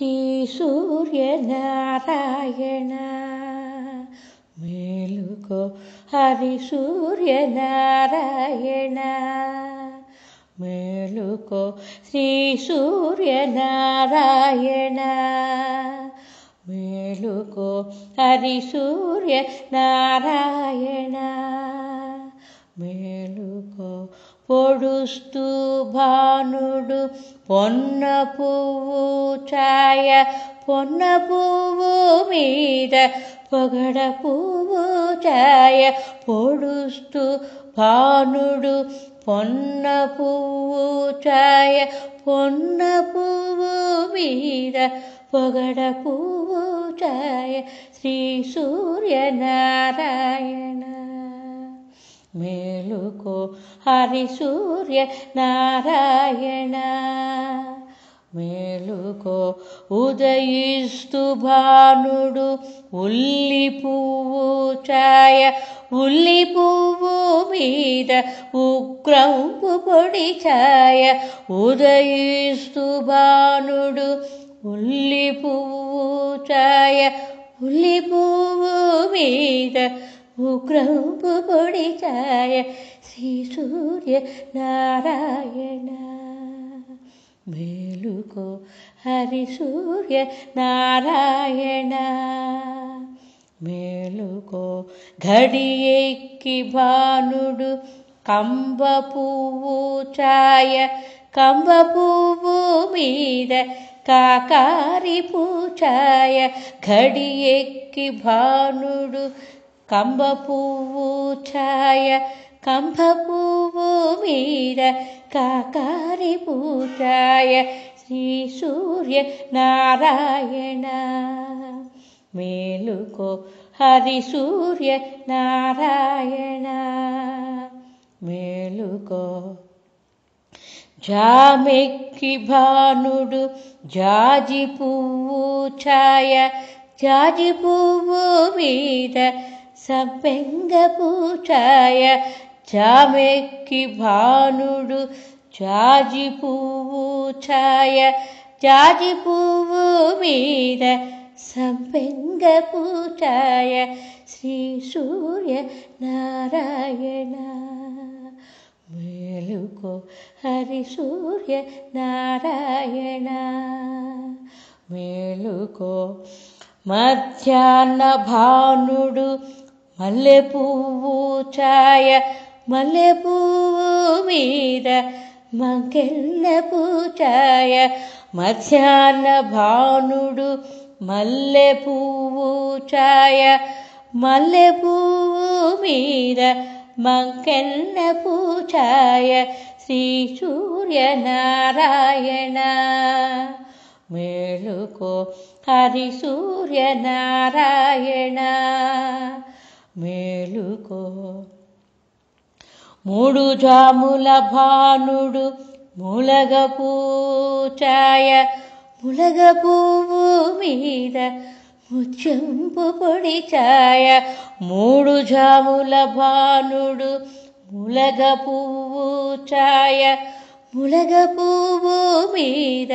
శ్రీ సూర్యనారాయణ మేలుకో హరి సూర్యనారాయణ మేలుకో శ్రీ పొడుస్తూ భానుడు పొన్న పువ్వు ఛాయ పొన్న పువ్వు మీద పొగడ పువ్వు ఛాయ పొడుస్తూ భానుడు పొన్న పువ్వు ఛాయ పొన్న పువ్వు మీద పొగడ పువ్వు ఛాయ శ్రీ సూర్యనారాయణ. మేలుకో. హరి సూర్య నారాయణ. మేలుకో. ఉదయిస్తు భానుడు ఉల్లి పువ్వు ఛాయ ఉల్లి పువ్వు మీద ఉగ్రంపు పొడి ఛాయ ఉదయిస్తు భానుడు ఉల్లి పువ్వు ఛాయ ఉల్లి పువ్వు మీద ఉగ్రంపు పొడి ఛాయ శ్రీ సూర్య నారాయణ. మేలుకో హరి సూర్య నారాయణ. మేలుకో ఘడియెక్కి భానుడు కంబ పువ్వు ఛాయ కంబ పువ్వు మీద కాకారి పూచాయ. ఘడియెక్కి భానుడు కంబ పువ్వు ఛాయ కంభ పువ్వు మీద కాకారి పూజాయ శ్రీ సూర్య నారాయణ. మేలుకో హరి సూర్య నారాయణ. మేలుకో జామెక్కి భానుడు జాజి పువ్వు ఛాయ జాజి పువ్వు మీద సంపెంగ పూచాయ జామెక్కి భానుడు జాజి పువ్వు ఛాయ. జాజి పువ్వు మీద సంపెంగ పూచాయ శ్రీ సూర్య నారాయణ. మేలుకో హరి సూర్య నారాయణ. మేలుకో మధ్యాహ్న భానుడు మల్లె పువ్వు ఛాయ మల్లె పువ్వు మీద మంకెళ్ళ పూచాయ మధ్యాహ్న భానుడు మల్లె పువ్వు ఛాయ మల్లె పువ్వు మీద మంకెన్న పూచాయ శ్రీ సూర్యనారాయణ మేలుకో హరి సూర్యనారాయణ తెలుకో మూడు జాముల భానుడు ములగ పూచాయ ములగ పువ్వు మీద ముచ్చెంపు పొడి ఛాయ. మూడు జాముల భానుడు ములగ పువ్వు ఛాయ ములగ పువ్వు మీద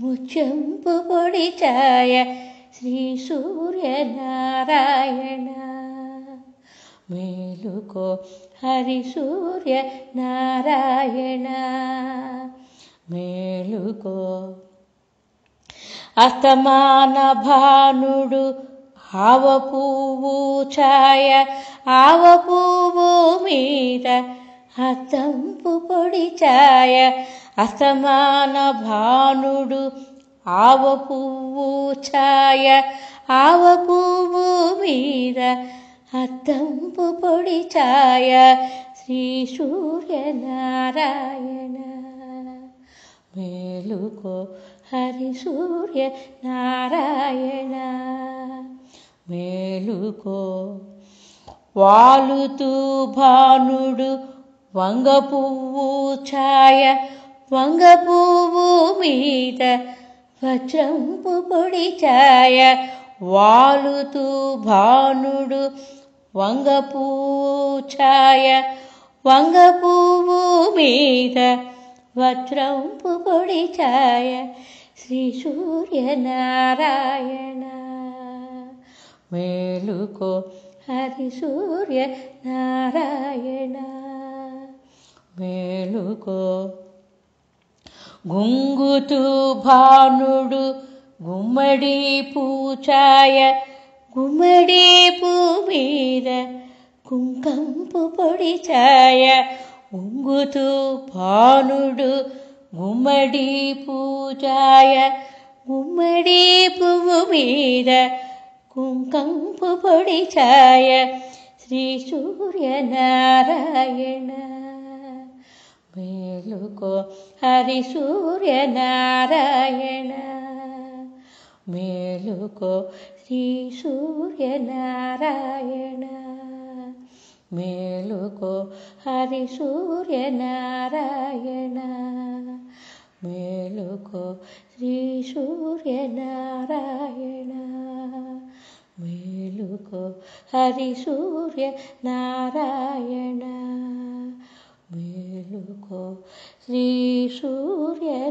ముచ్చెంపు పొడి ఛాయ. శ్రీ సూర్యనారాయణ. మేలుకో. హరి సూర్య నారాయణ. మేలుకో. అస్తమాన భానుడు ఆవ పువ్వు ఛాయ ఆవ పువ్వు మీద అత్తంపు పొడి ఛాయ. అస్తమాన భానుడు ఆవ పువ్వు ఛాయ ఆవ పువ్వు మీద అత్తంపు పొడి ఛాయ. శ్రీ సూర్యనారాయణ. మేలుకో హరి సూర్య నారాయణ మేలుకో వాలుతూ భానుడు వంగ పువ్వు ఛాయ. వంగ పువ్వు మీద వజ్రంపు పొడి ఛాయ. వాలుతూ భానుడు వంగ ఛాయ వంగ పువ్వు మీద వజ్రంపు పొడి ఛాయ శ్రీ సూర్యనారాయణ. మేలుకో హరి సూర్య నారాయణ మేలుకో గుంగుతూ భానుడు గుమ్మడి పూచాయ గుమ్మడి పూ మీద కుంకంపు పొడి ఛాయ ఉంగుతూ పానుడు గుమ్మడి పూజాయ. గుమ్మడి పువ్వు మీద కుంకంపు పొడి ఛాయ శ్రీ సూర్యనారాయణ. మేలుకో హరి సూర్యనారాయణ. మేలుకో സൂര്യനാരായണ. മേലുകോ ഹരി സൂര്യനാരായണ. മേലുകോ ശ്രീ സൂര്യനാരായണ. മേലുകോ ഹരി സൂര്യ നാരായണ മേലുകോ ശ്രീ സൂര്യനാരായണ.